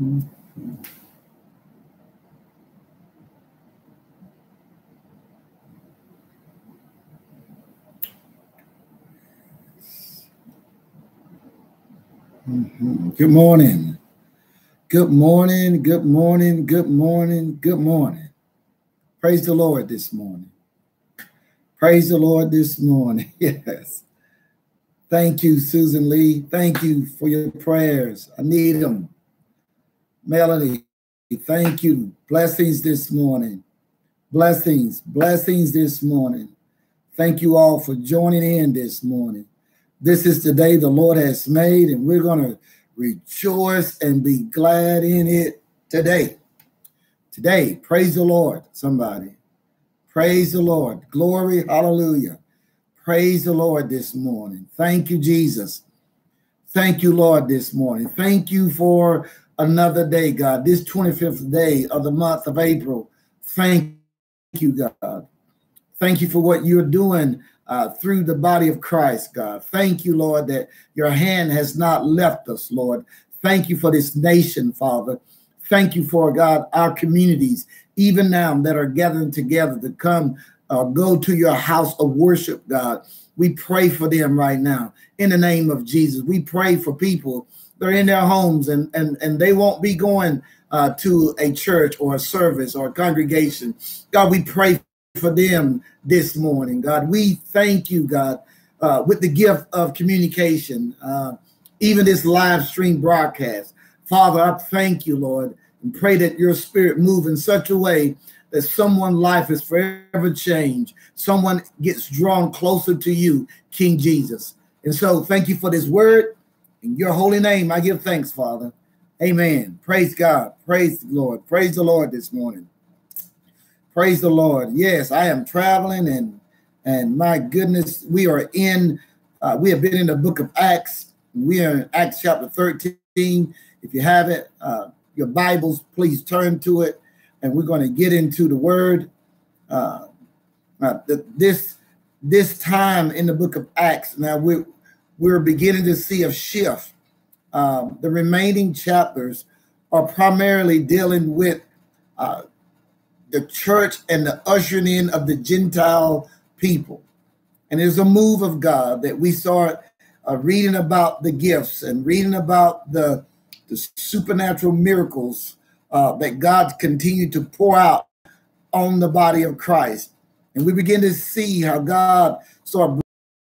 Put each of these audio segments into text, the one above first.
Mm-hmm. Good morning. Good morning. Good morning. Good morning. Good morning. Praise the Lord this morning. Praise the Lord this morning. Yes. Thank you, Susan Lee. Thank you for your prayers. I need them. Melanie, thank you. Blessings this morning. Blessings, blessings this morning. Thank you all for joining in this morning. This is the day the Lord has made, and we're going to rejoice and be glad in it today. Today, praise the Lord, somebody. Praise the Lord. Glory, hallelujah. Praise the Lord this morning. Thank you, Jesus. Thank you, Lord, this morning. Thank you for another day, God. This 25th day of the month of April. Thank you, God. Thank you for what you're doing uh, through the body of Christ, God. Thank you, Lord, that your hand has not left us, Lord. Thank you for this nation, Father. Thank you for, God, our communities, even now that are gathering together to come uh, go to your house of worship, God. We pray for them right now in the name of Jesus. We pray for people that are in their homes and, and, and they won't be going uh, to a church or a service or a congregation. God, we pray for them this morning, God. We thank you, God, uh, with the gift of communication, uh, even this live stream broadcast. Father, I thank you, Lord, and pray that your spirit move in such a way that someone's life is forever changed. Someone gets drawn closer to you, King Jesus. And so thank you for this word. In your holy name, I give thanks, Father. Amen. Praise God. Praise the Lord. Praise the Lord this morning. Praise the Lord. Yes, I am traveling and and my goodness, we are in uh, we have been in the book of Acts. We are in Acts chapter 13. If you have it, uh, your Bibles, please turn to it. And we're going to get into the word. Uh, uh, this this time in the book of Acts, now we're we're beginning to see a shift. Um, the remaining chapters are primarily dealing with uh, the church and the ushering in of the Gentile people. And there's a move of God that we start uh, reading about the gifts and reading about the, the supernatural miracles uh, that God continued to pour out on the body of Christ. And we begin to see how God started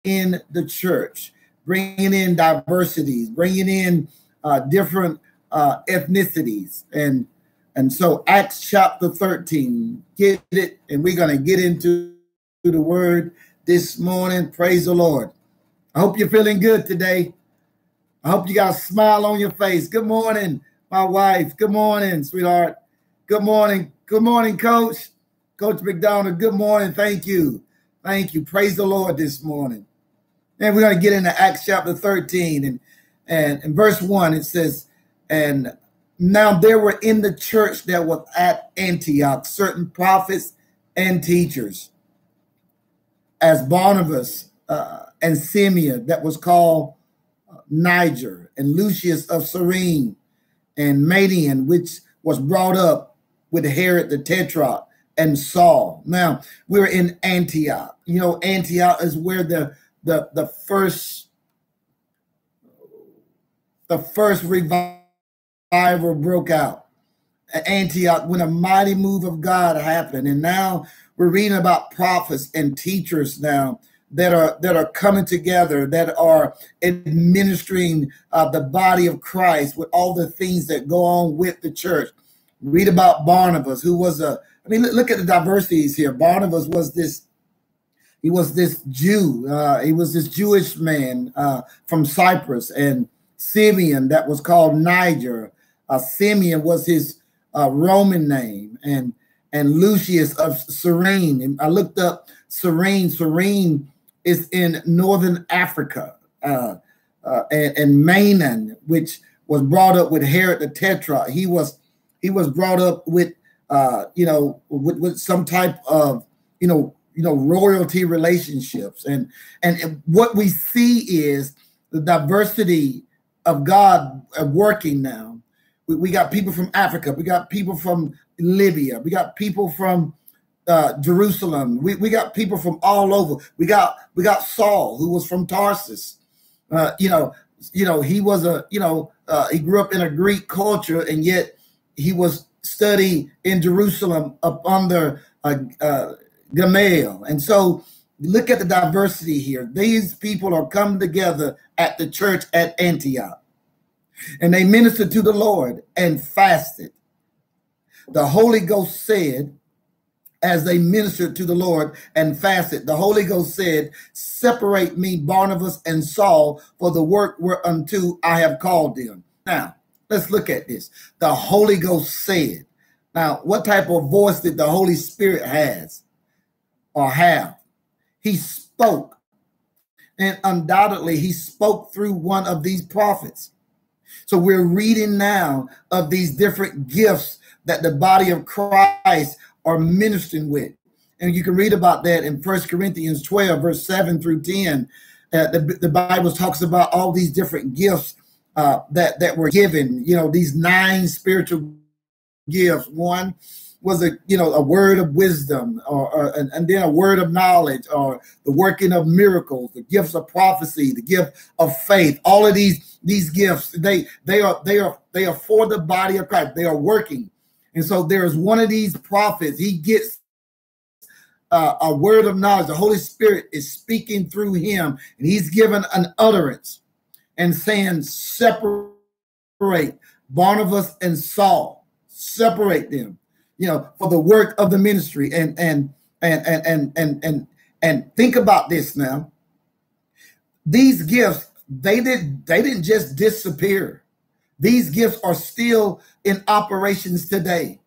in the church, bringing in diversities, bringing in uh, different uh, ethnicities and and so Acts chapter 13, get it, and we're going to get into the word this morning. Praise the Lord. I hope you're feeling good today. I hope you got a smile on your face. Good morning, my wife. Good morning, sweetheart. Good morning. Good morning, coach. Coach McDonald, good morning. Thank you. Thank you. Praise the Lord this morning. And we're going to get into Acts chapter 13 and and in verse 1 it says, and now there were in the church that was at Antioch certain prophets and teachers, as Barnabas uh, and Simeon, that was called uh, Niger, and Lucius of Cyrene, and Manaen, which was brought up with Herod the Tetrarch, and Saul. Now we're in Antioch. You know, Antioch is where the the the first the first revival broke out at Antioch when a mighty move of God happened. And now we're reading about prophets and teachers now that are that are coming together, that are administering uh, the body of Christ with all the things that go on with the church. Read about Barnabas, who was a I mean, look at the diversities here. Barnabas was this he was this Jew. Uh, he was this Jewish man uh, from Cyprus, and Simeon that was called Niger, uh, Simeon was his uh, Roman name, and and Lucius of Cyrene. And I looked up Cyrene. Cyrene is in northern Africa, uh, uh, and, and Manaen, which was brought up with Herod the Tetrarch. He was he was brought up with you know with, with some type of you know you know, royalty relationships. And, and what we see is the diversity of God working now. We, we got people from Africa. We got people from Libya. We got people from uh, Jerusalem. We, we got people from all over. We got we got Saul, who was from Tarsus. Uh, you know, you know, he was a you know uh, he grew up in a Greek culture, and yet he was studying in Jerusalem up under uh, uh, And so, look at the diversity here. These people are come together at the church at Antioch, and they ministered to the Lord and fasted. The Holy Ghost said, as they ministered to the Lord and fasted, the Holy Ghost said, Separate me, Barnabas and Saul, for the work whereunto I have called them. Now, let's look at this. The Holy Ghost said. Now, what type of voice did the Holy Spirit has or have? He spoke. And undoubtedly, he spoke through one of these prophets. So we're reading now of these different gifts that the body of Christ are ministering with. And you can read about that in First Corinthians 12, verse 7 through 10. Uh, the, the Bible talks about all these different gifts uh, that, that were given, you know, these nine spiritual gifts. One was a, you know, a word of wisdom or, or and, and then a word of knowledge or the working of miracles, the gifts of prophecy, the gift of faith. All of these, these gifts, they, they are, they are, they are for the body of Christ. They are working and so there's one of these prophets, he gets uh, a word of knowledge. The Holy Spirit is speaking through him, and he's given an utterance and saying, Separate Barnabas and Saul, separate them, you know, for the work of the ministry. And and and and and and and, and think about this now. These gifts, they did they didn't just disappear. These gifts are still in operations today.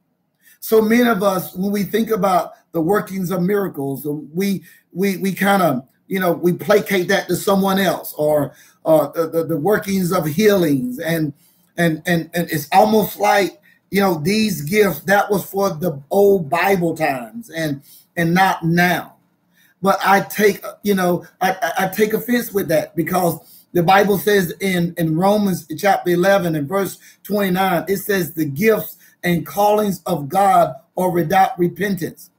So many of us, when we think about the workings of miracles, we we we kind of you know we placate that to someone else, or uh, the, the, the workings of healings, and and and and it's almost like you know these gifts that was for the old Bible times, and and not now. But I take you know I, I take offense with that because the Bible says in, in Romans chapter 11 and verse 29, it says the gifts and callings of God are without repentance.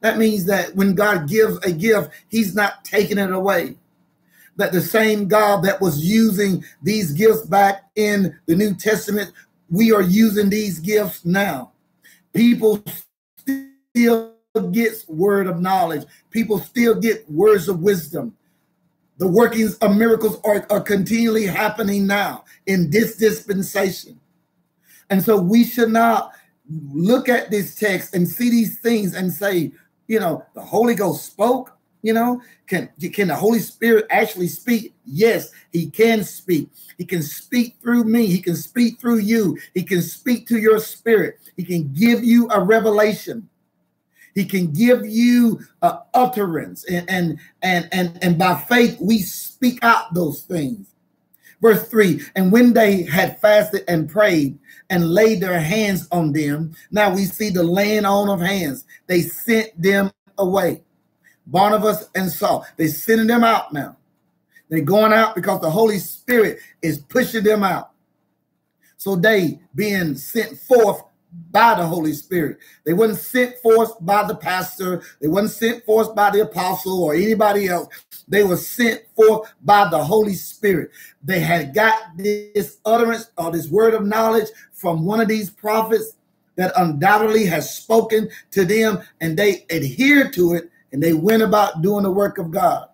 That means that when God gives a gift, he's not taking it away. That the same God that was using these gifts back in the New Testament, we are using these gifts now. People still get word of knowledge. People still get words of wisdom. The workings of miracles are, are continually happening now in this dispensation. And so we should not look at this text and see these things and say, you know, the Holy Ghost spoke. You know, can can the Holy Spirit actually speak? Yes, he can speak. He can speak through me. He can speak through you. He can speak to your spirit. He can give you a revelation. He can give you uh, utterance, and, and and and and by faith we speak out those things. Verse three, and when they had fasted and prayed and laid their hands on them, now we see the laying on of hands. They sent them away. Barnabas and Saul, they sending them out now. They're going out because the Holy Spirit is pushing them out. So they being sent forth by the Holy Spirit. They wasn't sent forth by the pastor. They wasn't sent forth by the apostle or anybody else. They were sent forth by the Holy Spirit. They had got this utterance or this word of knowledge from one of these prophets that undoubtedly has spoken to them and they adhered to it and they went about doing the work of God.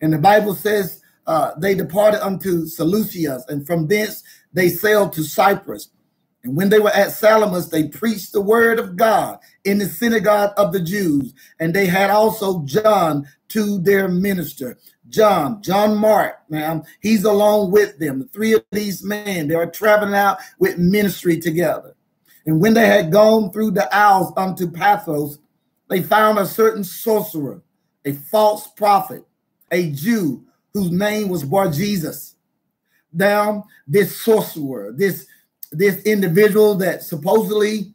And the Bible says uh, they departed unto Seleucia and from thence they sailed to Cyprus. And when they were at Salamis, they preached the word of God in the synagogue of the Jews. And they had also John to their minister. John, John Mark, now he's along with them. The three of these men, they are traveling out with ministry together. And when they had gone through the Isles unto Paphos, they found a certain sorcerer, a false prophet, a Jew whose name was Bar Jesus. Now, this sorcerer, this this individual that supposedly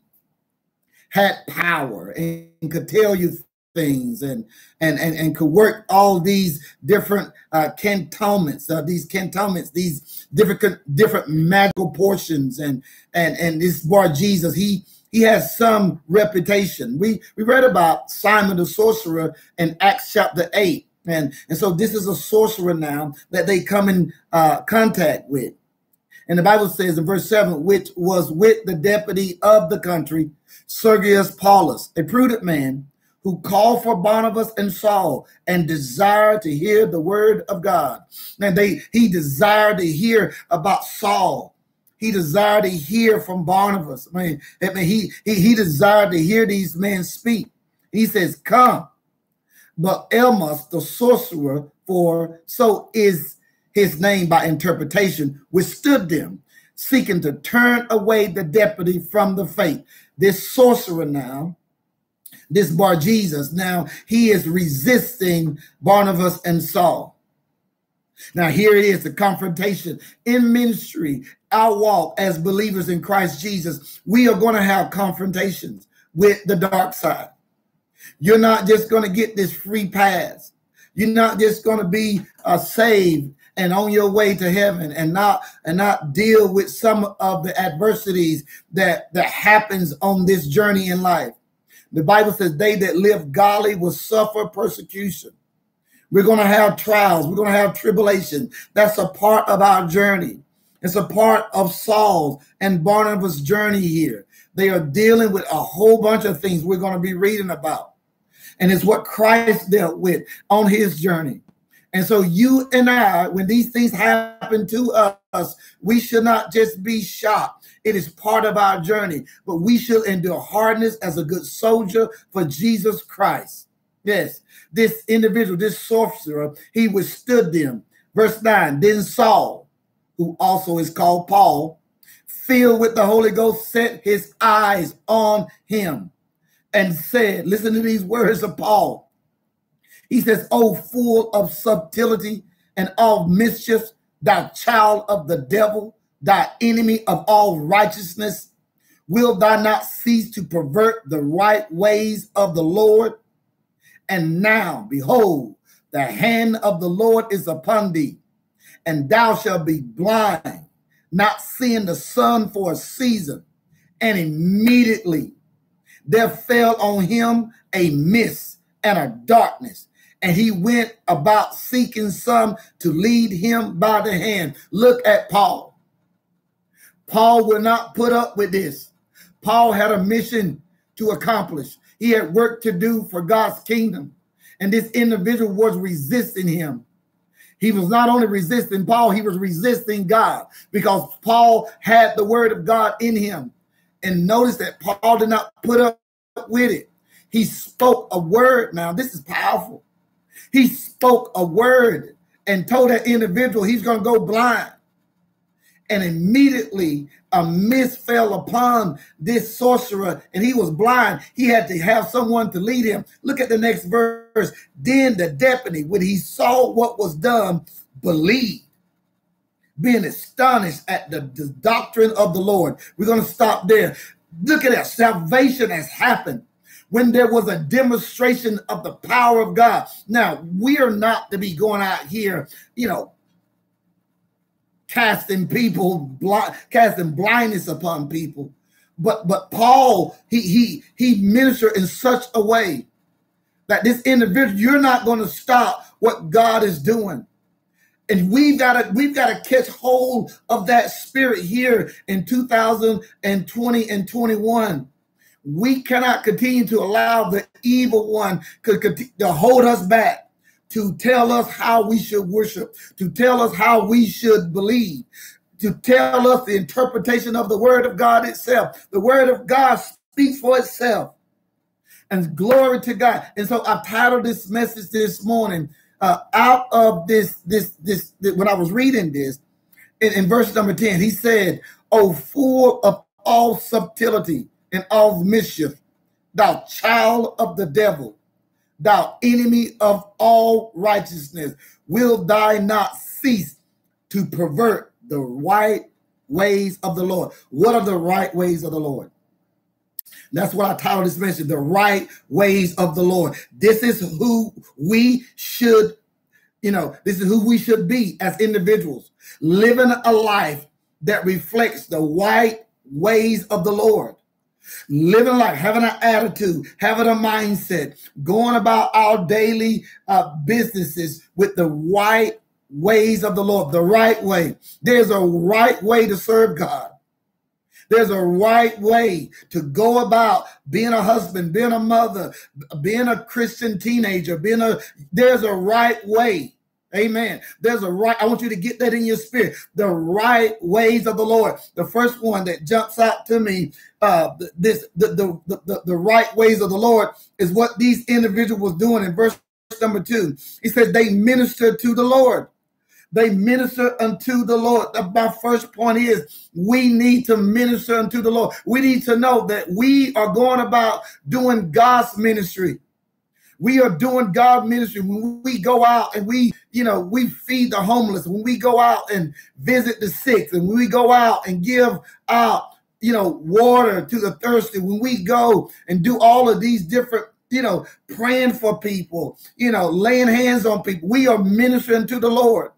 had power and could tell you things and and and, and could work all these different uh, cantonments, uh, these cantonments, these different different magical portions, and and and this Bar Jesus, he he has some reputation. We we read about Simon the sorcerer in Acts chapter eight, and and so this is a sorcerer now that they come in uh, contact with. And the Bible says in verse 7, which was with the deputy of the country, Sergius Paulus, a prudent man, who called for Barnabas and Saul and desired to hear the word of God. And they he desired to hear about Saul. He desired to hear from Barnabas. I mean, I mean he, he, he desired to hear these men speak. He says, Come. But Elymas, the sorcerer, for so is his name by interpretation, withstood them, seeking to turn away the deputy from the faith. This sorcerer now, this Bar Jesus, now he is resisting Barnabas and Saul. Now, here it is the confrontation in ministry, our walk as believers in Christ Jesus. We are going to have confrontations with the dark side. You're not just going to get this free pass. You're not just going to be uh, saved and on your way to heaven and not and not deal with some of the adversities that that happens on this journey in life. The Bible says they that live godly will suffer persecution. We're going to have trials. We're going to have tribulation. That's a part of our journey. It's a part of Saul's and Barnabas' journey here. They are dealing with a whole bunch of things we're going to be reading about. And it's what Christ dealt with on his journey. And so, you and I, when these things happen to us, we should not just be shocked. It is part of our journey, but we should endure hardness as a good soldier for Jesus Christ. Yes, this individual, this sorcerer, he withstood them. Verse 9 Then Saul, who also is called Paul, filled with the Holy Ghost, set his eyes on him and said, Listen to these words of Paul. He says, Oh, full of subtlety and all mischief, thou child of the devil, thy enemy of all righteousness, will thou not cease to pervert the right ways of the Lord? And now, behold, the hand of the Lord is upon thee, and thou shalt be blind, not seeing the sun for a season. And immediately there fell on him a mist and a darkness, and he went about seeking some to lead him by the hand. Look at Paul. Paul will not put up with this. Paul had a mission to accomplish. He had work to do for God's kingdom. And this individual was resisting him. He was not only resisting Paul, he was resisting God because Paul had the word of God in him. And notice that Paul did not put up with it. He spoke a word. Now, this is powerful. He spoke a word and told that individual he's going to go blind. And immediately a mist fell upon this sorcerer and he was blind. He had to have someone to lead him. Look at the next verse. Then the deputy, when he saw what was done, believed, being astonished at the, the doctrine of the Lord. We're going to stop there. Look at that. Salvation has happened when there was a demonstration of the power of God. Now, we are not to be going out here, you know, casting people blind, casting blindness upon people. But but Paul, he he he ministered in such a way that this individual, you're not going to stop what God is doing. And we've got to we've got to catch hold of that spirit here in 2020 and 21 we cannot continue to allow the evil one to hold us back, to tell us how we should worship, to tell us how we should believe, to tell us the interpretation of the word of God itself. The word of God speaks for itself. And glory to God. And so I titled this message this morning uh, out of this, this, this, this, when I was reading this in, in verse number 10, he said, Oh, full of all subtlety and all mischief, thou child of the devil, thou enemy of all righteousness, will thy not cease to pervert the right ways of the Lord. What are the right ways of the Lord? That's what I titled this message, The Right Ways of the Lord. This is who we should, you know, this is who we should be as individuals, living a life that reflects the right ways of the Lord. Living life, having an attitude, having a mindset, going about our daily uh, businesses with the right ways of the Lord, the right way. There's a right way to serve God. There's a right way to go about being a husband, being a mother, being a Christian teenager, being a, there's a right way. Amen. There's a right. I want you to get that in your spirit. The right ways of the Lord. The first one that jumps out to me, uh, this the the, the the right ways of the Lord is what these individuals doing in verse number two. He says they minister to the Lord they minister unto the Lord. My first point is we need to minister unto the Lord. We need to know that we are going about doing God's ministry. We are doing God ministry when we go out and we, you know, we feed the homeless, when we go out and visit the sick, and when we go out and give out, you know, water to the thirsty, when we go and do all of these different you know, praying for people, you know, laying hands on people. We are ministering to the Lord.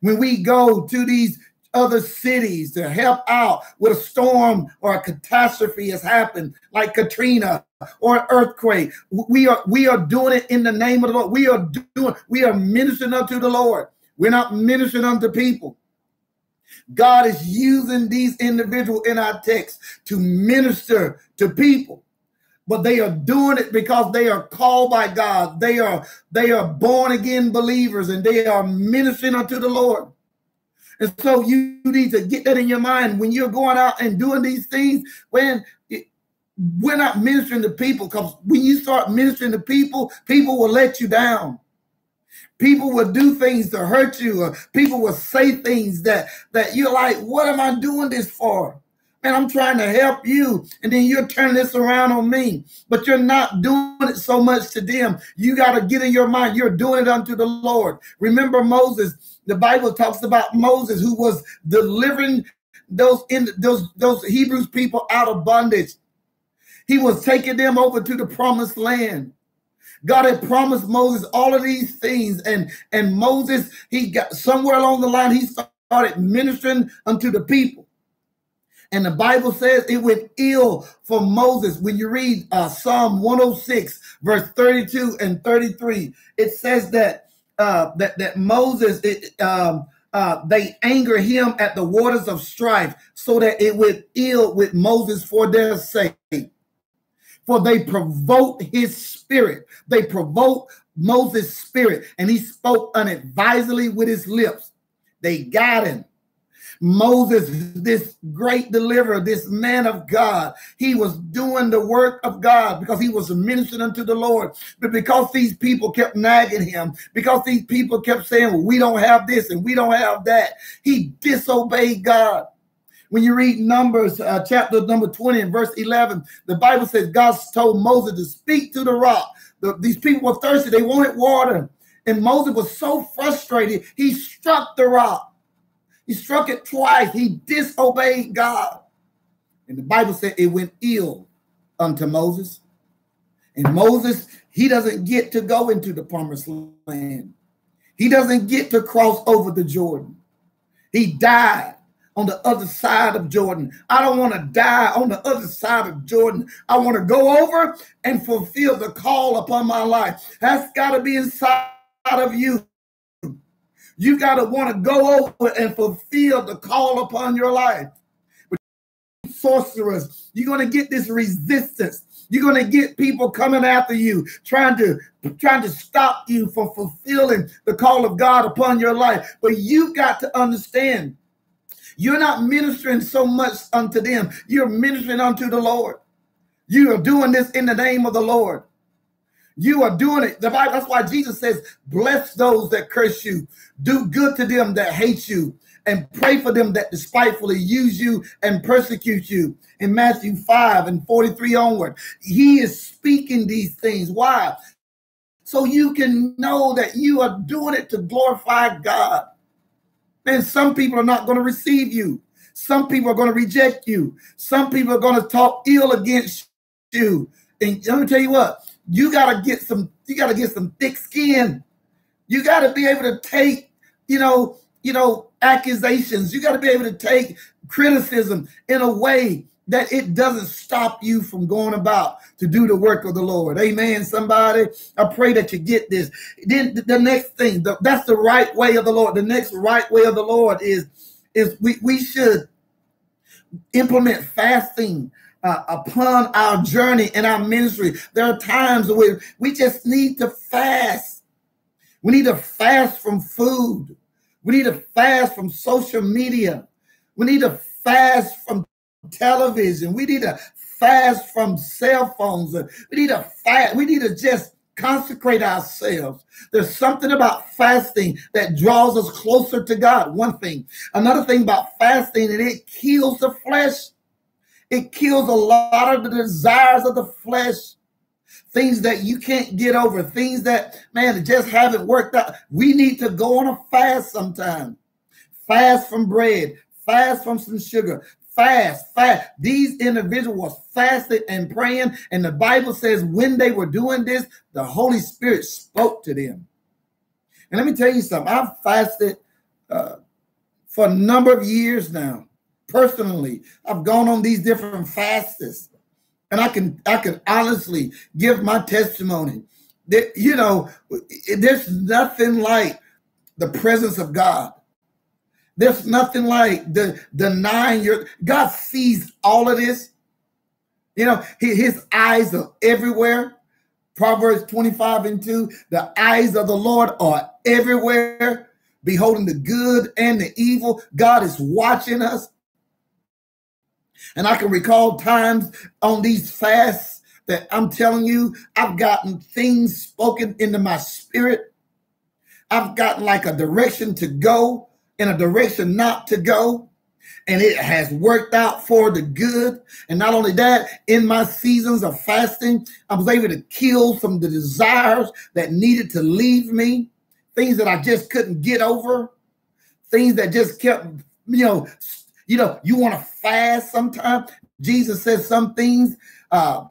When we go to these other cities to help out with a storm or a catastrophe has happened, like Katrina or an earthquake. We are we are doing it in the name of the Lord. We are doing we are ministering unto the Lord. We're not ministering unto people. God is using these individuals in our text to minister to people but they are doing it because they are called by God. They are they are born again believers and they are ministering unto the Lord. And so you need to get that in your mind when you're going out and doing these things. When it, we're not ministering to people, because when you start ministering to people, people will let you down. People will do things to hurt you, or people will say things that that you're like, what am I doing this for? and I'm trying to help you. And then you're turning this around on me. But you're not doing it so much to them. You got to get in your mind. You're doing it unto the Lord. Remember Moses. The Bible talks about Moses who was delivering those in those those Hebrews people out of bondage. He was taking them over to the promised land. God had promised Moses all of these things, and and Moses he got somewhere along the line he started ministering unto the people. And the Bible says it went ill for Moses. When you read uh, Psalm 106, verse 32 and 33, it says that uh, that that Moses it, um, uh, they anger him at the waters of strife, so that it would ill with Moses for their sake. For they provoked his spirit. They provoked Moses' spirit, and he spoke unadvisedly with his lips. They got him. Moses, this great deliverer, this man of God, he was doing the work of God because he was ministering unto the Lord. But because these people kept nagging him, because these people kept saying, well, we don't have this and we don't have that, he disobeyed God. When you read Numbers uh, chapter number 20 and verse 11, the Bible says God told Moses to speak to the rock. The, these people were thirsty, they wanted water. And Moses was so frustrated, he struck the rock. He struck it twice. He disobeyed God. And the Bible said it went ill unto Moses. And Moses, he doesn't get to go into the promised land. He doesn't get to cross over the Jordan. He died on the other side of Jordan. I don't want to die on the other side of Jordan. I want to go over and fulfill the call upon my life. That's got to be inside of you. You got to want to go over and fulfill the call upon your life. But sorcerers, you're going to get this resistance. You're going to get people coming after you, trying to trying to stop you from fulfilling the call of God upon your life. But you've got to understand, you're not ministering so much unto them. You're ministering unto the Lord. You are doing this in the name of the Lord. You are doing it. The Bible, that's why Jesus says, bless those that curse you, do good to them that hate you, and pray for them that despitefully use you and persecute you. In Matthew 5 and 43 onward, he is speaking these things. Why? So you can know that you are doing it to glorify God. And some people are not going to receive you. Some people are going to reject you. Some people are going to talk ill against you. And let me tell you what, you gotta get some, you gotta get some thick skin. You gotta be able to take, you know, you know, accusations. You gotta be able to take criticism in a way that it doesn't stop you from going about to do the work of the Lord. Amen. Somebody, I pray that you get this. Then the next thing, the, that's the right way of the Lord. The next right way of the Lord is, is we, we should implement fasting uh, upon our journey in our ministry. There are times where we just need to fast. We need to fast from food. We need to fast from social media. We need to fast from television. We need to fast from cell phones. We need to fast. We need to just consecrate ourselves. There's something about fasting that draws us closer to God. One thing. Another thing about fasting, and it kills the flesh. It kills a lot of the desires of the flesh. Things that you can't get over, things that, man, just haven't worked out. We need to go on a fast sometime. Fast from bread, fast from some sugar, fast, fast. These individuals fasted and praying, and the Bible says when they were doing this, the Holy Spirit spoke to them. And let me tell you something. I've fasted uh, for a number of years now. Personally, I've gone on these different fasts, and I can I can honestly give my testimony. That you know, there's nothing like the presence of God there's nothing like the denying your God sees all of this. You know, his eyes are everywhere. Proverbs 25 and 2, the eyes of the Lord are everywhere, beholding the good and the evil. God is watching us. And I can recall times on these fasts that I'm telling you, I've gotten things spoken into my spirit. I've gotten like a direction to go and a direction not to go. And it has worked out for the good. And not only that, in my seasons of fasting, I was able to kill some of the desires that needed to leave me, things that I just couldn't get over, things that just kept, you know, you know, you want to fast sometimes. Jesus says some things uh,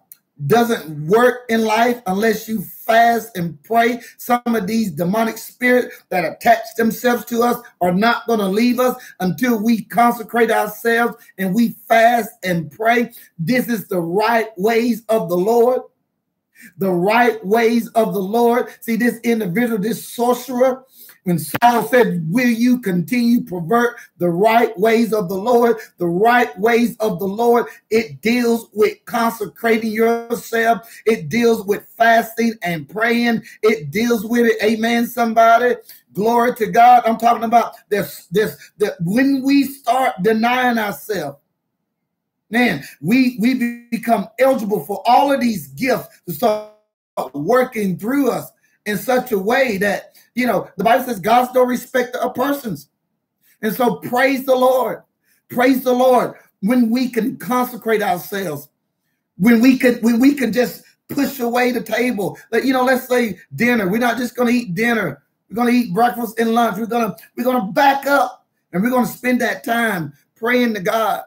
doesn't work in life unless you fast and pray. Some of these demonic spirits that attach themselves to us are not going to leave us until we consecrate ourselves and we fast and pray. This is the right ways of the Lord. The right ways of the Lord. See, this individual, this sorcerer, when Saul said, Will you continue pervert the right ways of the Lord? The right ways of the Lord, it deals with consecrating yourself, it deals with fasting and praying, it deals with it. Amen, somebody. Glory to God. I'm talking about this, this, that when we start denying ourselves, man, we we become eligible for all of these gifts to start working through us in such a way that you know, the Bible says God's no respecter of persons. And so praise the Lord. Praise the Lord when we can consecrate ourselves, when we can when we can just push away the table. Like, you know, let's say dinner. We're not just gonna eat dinner. We're gonna eat breakfast and lunch. We're gonna we're gonna back up and we're gonna spend that time praying to God.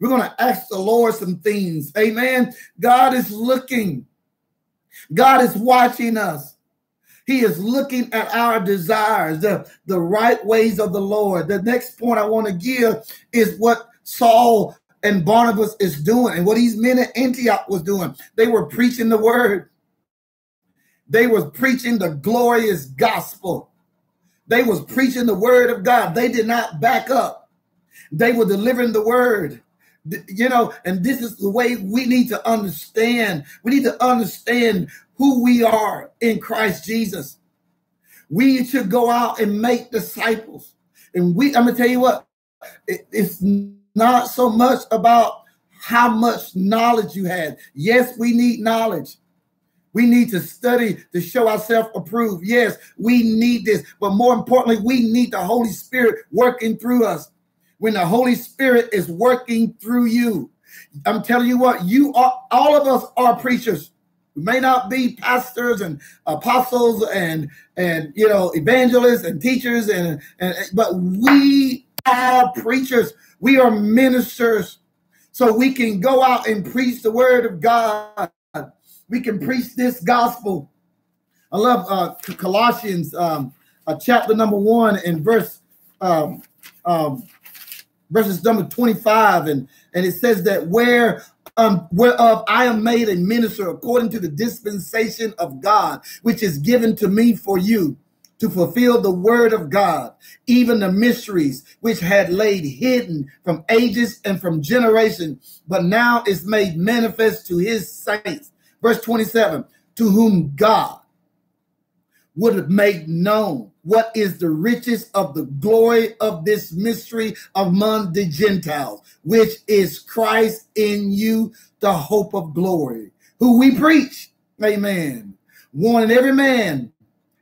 We're gonna ask the Lord some things. Amen. God is looking. God is watching us. He is looking at our desires, the, the right ways of the Lord. The next point I want to give is what Saul and Barnabas is doing and what these men at Antioch was doing. They were preaching the word. They was preaching the glorious gospel. They was preaching the word of God. They did not back up. They were delivering the word you know and this is the way we need to understand we need to understand who we are in Christ Jesus. We should go out and make disciples. And we, I'm gonna tell you what, it, it's not so much about how much knowledge you have. Yes, we need knowledge. We need to study to show ourselves approved. Yes, we need this. But more importantly, we need the Holy Spirit working through us. When the Holy Spirit is working through you, I'm telling you what, you are all of us are preachers. We may not be pastors and apostles and and you know evangelists and teachers and, and but we are preachers. We are ministers. so we can go out and preach the word of God. We can preach this gospel. I love uh, Colossians um, uh, chapter number one and verse um, um, verses number 25 and and it says that where um, whereof I am made a minister according to the dispensation of God, which is given to me for you to fulfill the word of God, even the mysteries which had laid hidden from ages and from generation, but now is made manifest to his saints. Verse 27 to whom God would have made known what is the riches of the glory of this mystery among the Gentiles, which is Christ in you, the hope of glory, who we preach. Amen. Warning every man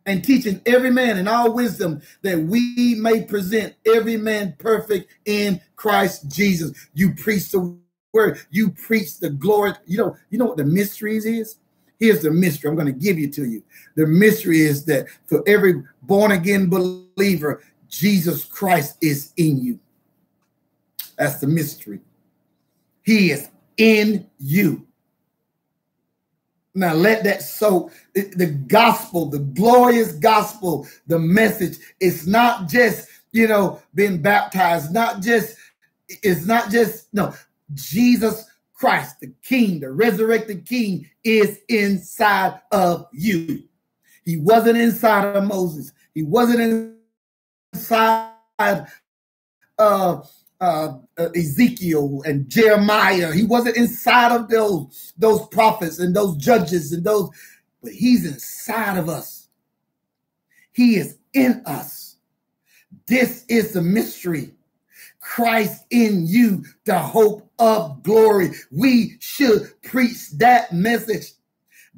and teaching every man in all wisdom that we may present every man perfect in Christ Jesus. You preach the word, you preach the glory. You know, you know what the mysteries is? Here's the mystery. I'm going to give you to you. The mystery is that for every born again believer, Jesus Christ is in you. That's the mystery. He is in you. Now let that soak. The gospel, the glorious gospel, the message. It's not just you know being baptized. Not just. It's not just no. Jesus Christ, the King, the resurrected King, is inside of you. He wasn't inside of Moses. He wasn't inside uh, uh, Ezekiel and Jeremiah. He wasn't inside of those those prophets and those judges and those, but he's inside of us. He is in us. This is the mystery. Christ in you, the hope of glory. We should preach that message,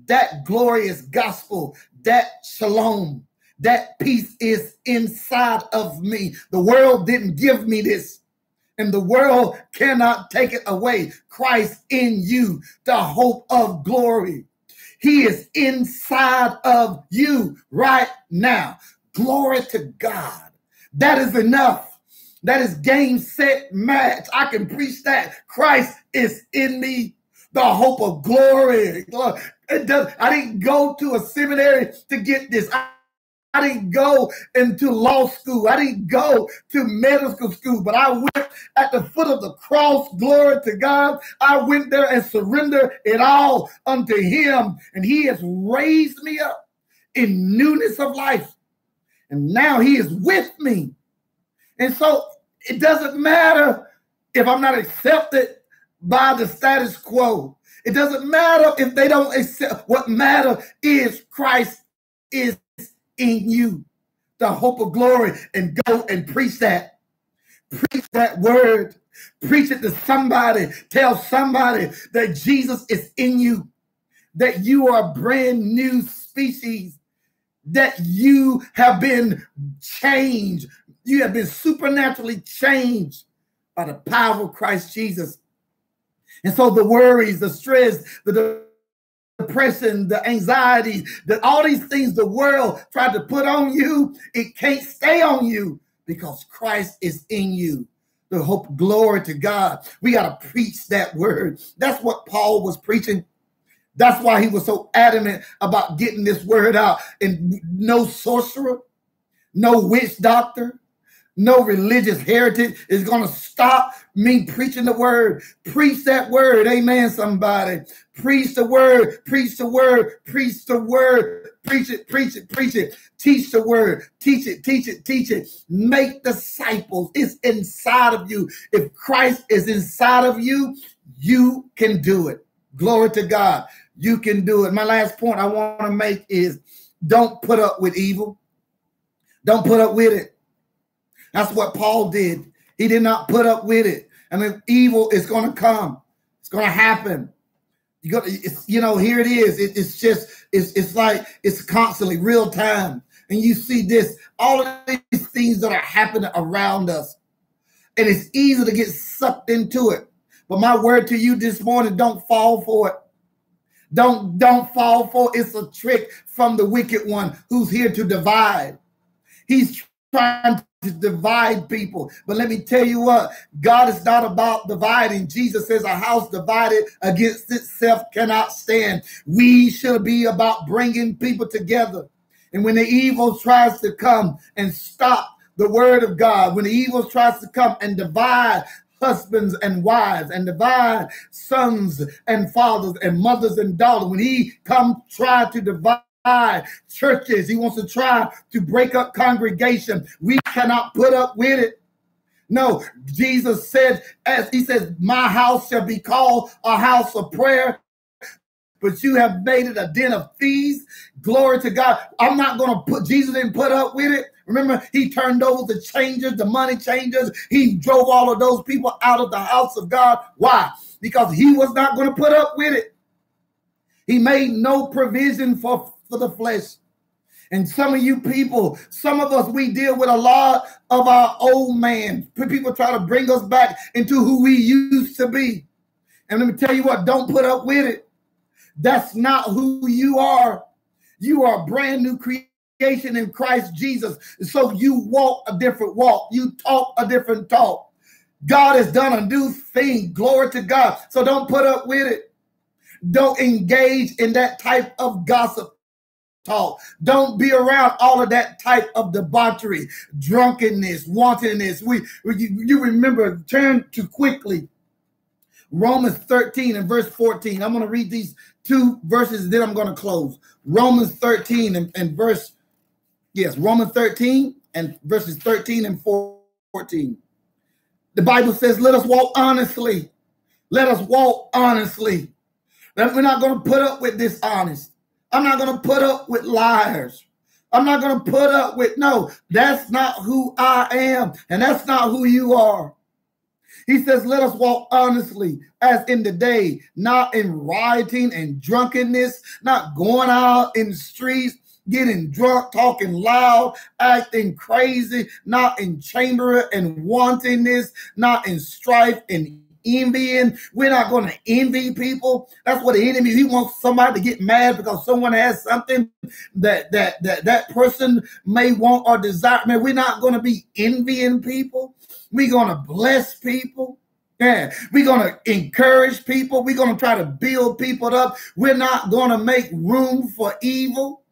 that glorious gospel, that shalom, that peace is inside of me. The world didn't give me this and the world cannot take it away. Christ in you, the hope of glory. He is inside of you right now. Glory to God. That is enough. That is game, set, match. I can preach that. Christ is in me, the hope of glory. It does. I didn't go to a seminary to get this. I I didn't go into law school. I didn't go to medical school, but I went at the foot of the cross. Glory to God. I went there and surrendered it all unto Him, and He has raised me up in newness of life. And now He is with me. And so it doesn't matter if I'm not accepted by the status quo. It doesn't matter if they don't accept. What matter is Christ is in you, the hope of glory, and go and preach that. Preach that word. Preach it to somebody. Tell somebody that Jesus is in you, that you are a brand new species, that you have been changed. You have been supernaturally changed by the power of Christ Jesus. And so the worries, the stress, the depression, the anxiety, that all these things the world tried to put on you, it can't stay on you because Christ is in you. The hope, glory to God. We got to preach that word. That's what Paul was preaching. That's why he was so adamant about getting this word out. And no sorcerer, no witch doctor, no religious heritage is going to stop me preaching the word. Preach that word. Amen, somebody. Preach the word. Preach the word. Preach the word. Preach it. Preach it. Preach it. Teach the word. Teach it. Teach it. Teach it. Make disciples. It's inside of you. If Christ is inside of you, you can do it. Glory to God. You can do it. My last point I want to make is don't put up with evil. Don't put up with it. That's what Paul did. He did not put up with it. I mean, evil is going to come. It's going to happen. You got, you know, here it is. It, it's just, it's, it's like it's constantly real time, and you see this, all of these things that are happening around us, and it's easy to get sucked into it. But my word to you this morning: don't fall for it. Don't don't fall for it. It's a trick from the wicked one who's here to divide. He's trying to divide people. But let me tell you what, God is not about dividing. Jesus says a house divided against itself cannot stand. We should be about bringing people together. And when the evil tries to come and stop the word of God, when the evil tries to come and divide husbands and wives and divide sons and fathers and mothers and daughters, when he come try to divide churches. He wants to try to break up congregation. We cannot put up with it. No, Jesus said, as he says, my house shall be called a house of prayer, but you have made it a den of thieves. Glory to God. I'm not going to put, Jesus didn't put up with it. Remember, he turned over the changers, the money changers. He drove all of those people out of the house of God. Why? Because he was not going to put up with it. He made no provision for for the flesh. And some of you people, some of us, we deal with a lot of our old man. People try to bring us back into who we used to be. And let me tell you what, don't put up with it. That's not who you are. You are a brand new creation in Christ Jesus. So you walk a different walk, you talk a different talk. God has done a new thing. Glory to God. So don't put up with it. Don't engage in that type of gossip talk. Don't be around all of that type of debauchery, drunkenness, wantonness. We, we you remember, turn to quickly. Romans 13 and verse 14. I'm going to read these two verses, then I'm going to close. Romans 13 and, and verse, yes, Romans 13 and verses 13 and 14. The Bible says, let us walk honestly. Let us walk honestly. We're not going to put up with dishonest. I'm not going to put up with liars. I'm not going to put up with, no, that's not who I am. And that's not who you are. He says, let us walk honestly as in the day, not in rioting and drunkenness, not going out in the streets, getting drunk, talking loud, acting crazy, not in chamber and wantonness, not in strife and envying. We're not going to envy people. That's what the enemy. He wants somebody to get mad because someone has something that that that that person may want or desire. Man, we're not going to be envying people. We're going to bless people. Yeah, we're going to encourage people. We're going to try to build people up. We're not going to make room for evil.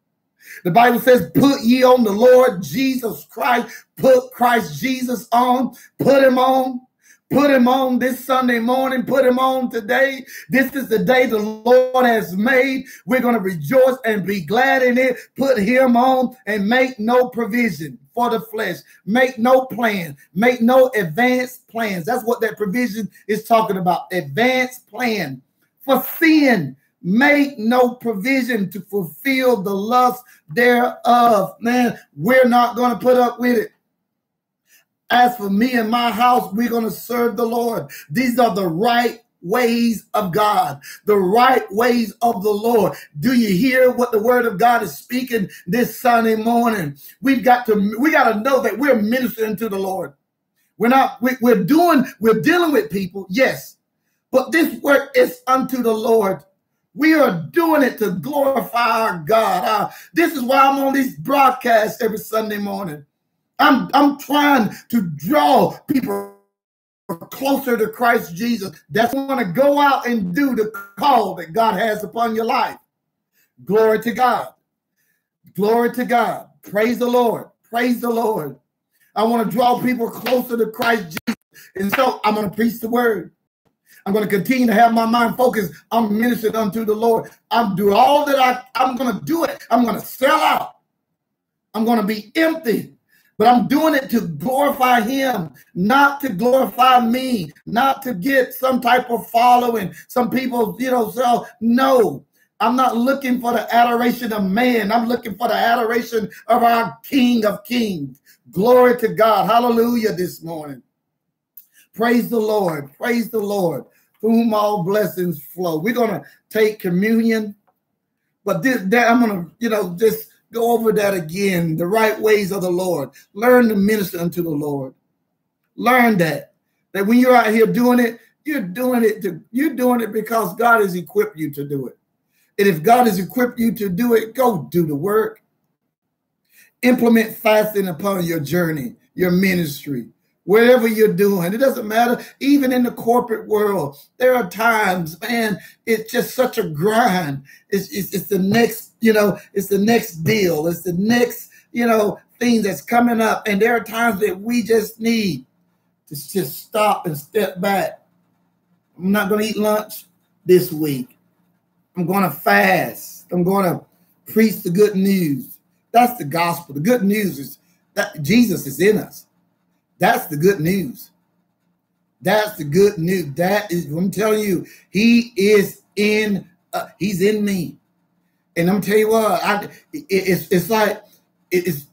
The Bible says, Put ye on the Lord Jesus Christ. Put Christ Jesus on. Put him on. Put him on this Sunday morning. Put him on today. This is the day the Lord has made. We're going to rejoice and be glad in it. Put him on and make no provision for the flesh. Make no plan. Make no advanced plans. That's what that provision is talking about. Advanced plan for sin. Make no provision to fulfill the lust thereof. Man, we're not going to put up with it. As for me and my house, we're going to serve the Lord. These are the right ways of God, the right ways of the Lord. Do you hear what the word of God is speaking this Sunday morning? We've got to we got to know that we're ministering to the Lord. We're not we, we're doing we're dealing with people, yes, but this work is unto the Lord. We are doing it to glorify our God. Uh, this is why I'm on these broadcasts every Sunday morning. I'm, I'm trying to draw people closer to Christ Jesus that's want to go out and do the call that God has upon your life. Glory to God. Glory to God. Praise the Lord. Praise the Lord. I want to draw people closer to Christ Jesus. And so I'm going to preach the word. I'm going to continue to have my mind focused I'm ministering unto the Lord. I'm doing all that I, I'm going to do it. I'm going to sell out. I'm going to be empty but I'm doing it to glorify him, not to glorify me, not to get some type of following. Some people, you know, so no, I'm not looking for the adoration of man. I'm looking for the adoration of our King of Kings. Glory to God. Hallelujah this morning. Praise the Lord. Praise the Lord, whom all blessings flow. We're going to take communion, but this, that I'm going to, you know, just Go over that again. The right ways of the Lord. Learn to minister unto the Lord. Learn that. That when you're out here doing it, you're doing it to you're doing it because God has equipped you to do it. And if God has equipped you to do it, go do the work. Implement fasting upon your journey, your ministry, wherever you're doing. It doesn't matter. Even in the corporate world, there are times, man, it's just such a grind. It's, it's, it's the next, you know, it's the next deal. It's the next, you know, thing that's coming up. And there are times that we just need to just stop and step back. I'm not going to eat lunch this week. I'm going to fast. I'm going to preach the good news. That's the gospel. The good news is that Jesus is in us. That's the good news. That's the good news. That is, I'm telling you, He is in. Uh, he's in me, and I'm tell you what, I, it, it's it's like it's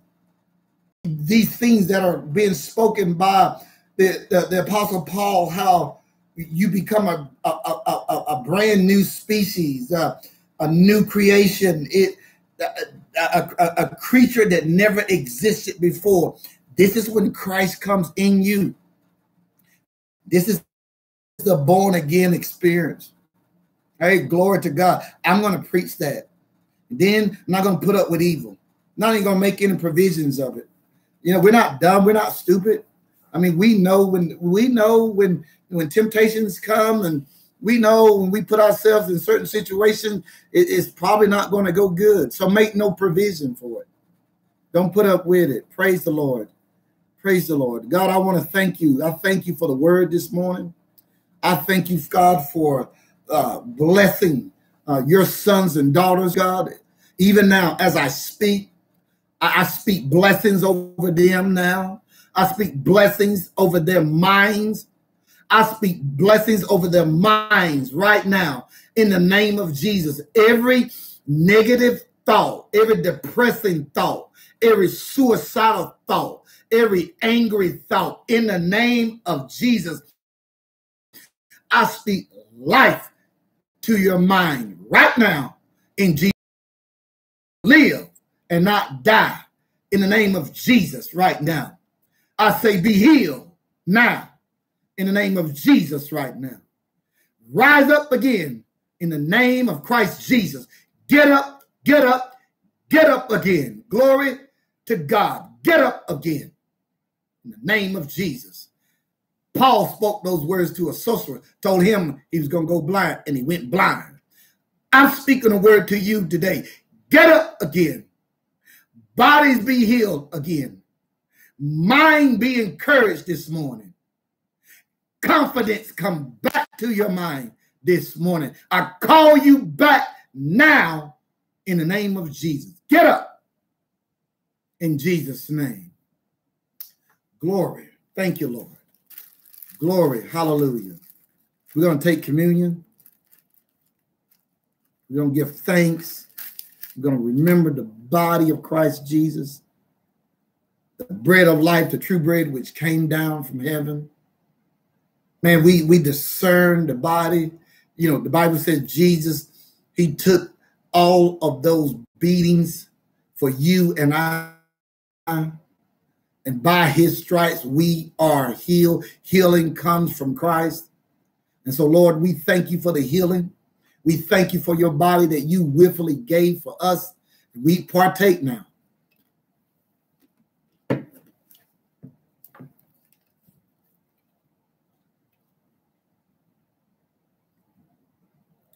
these things that are being spoken by the, the, the apostle Paul, how you become a a, a, a brand new species, a new creation. It a, a, a creature that never existed before. This is when Christ comes in you. This is the born again experience. Hey, glory to God. I'm going to preach that. Then I'm not going to put up with evil. Not even going to make any provisions of it. You know, we're not dumb. We're not stupid. I mean, we know when we know when when temptations come, and we know when we put ourselves in certain situations, it, it's probably not going to go good. So make no provision for it. Don't put up with it. Praise the Lord. Praise the Lord. God, I want to thank you. I thank you for the word this morning. I thank you, God, for uh, blessing uh, your sons and daughters, God. Even now, as I speak, I, I speak blessings over them now. I speak blessings over their minds. I speak blessings over their minds right now in the name of Jesus. Every negative thought, every depressing thought, every suicidal thought, every angry thought in the name of Jesus. I speak life to your mind right now in Jesus. Live and not die in the name of Jesus right now. I say be healed now in the name of Jesus right now. Rise up again in the name of Christ Jesus. Get up, get up, get up again. Glory to God. Get up again in the name of Jesus. Paul spoke those words to a sorcerer, told him he was going to go blind, and he went blind. I'm speaking a word to you today. Get up again. Bodies be healed again. Mind be encouraged this morning. Confidence come back to your mind this morning. I call you back now in the name of Jesus. Get up in Jesus' name. Glory. Thank you, Lord. Glory. Hallelujah. We're going to take communion. We're going to give thanks. We're going to remember the body of Christ Jesus, the bread of life, the true bread which came down from heaven. Man, we, we discern the body. You know, the Bible says Jesus, he took all of those beatings for you and I and by his stripes we are healed. Healing comes from Christ. And so, Lord, we thank you for the healing. We thank you for your body that you willfully gave for us. We partake now.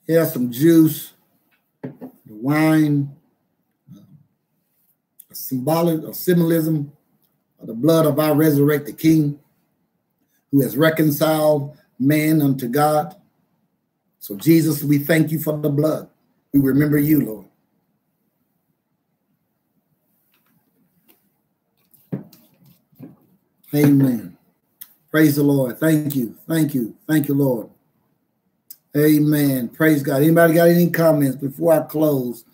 Here's some juice, the wine, uh, a symbolic or symbolism the blood of our resurrected King who has reconciled man unto God. So, Jesus, we thank you for the blood. We remember you, Lord. Amen. Praise the Lord. Thank you. Thank you. Thank you, Lord. Amen. Praise God. Anybody got any comments before I close?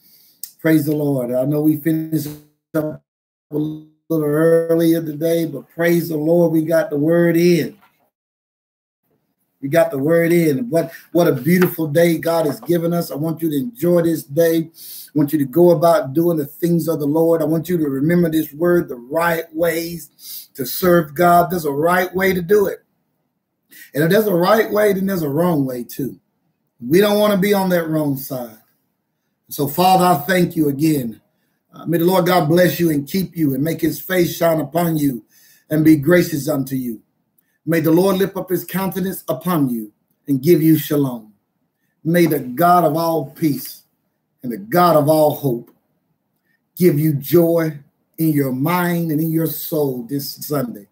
Praise the Lord. I know we finished up little earlier today, but praise the Lord, we got the word in. We got the word in. What what a beautiful day God has given us. I want you to enjoy this day. I want you to go about doing the things of the Lord. I want you to remember this word the right ways to serve God. There's a right way to do it. And if there's a right way, then there's a wrong way too. We don't want to be on that wrong side. So, Father, I thank you again Uh, may the Lord God bless you and keep you and make his face shine upon you and be gracious unto you. May the Lord lift up his countenance upon you and give you shalom. May the God of all peace and the God of all hope give you joy in your mind and in your soul this Sunday.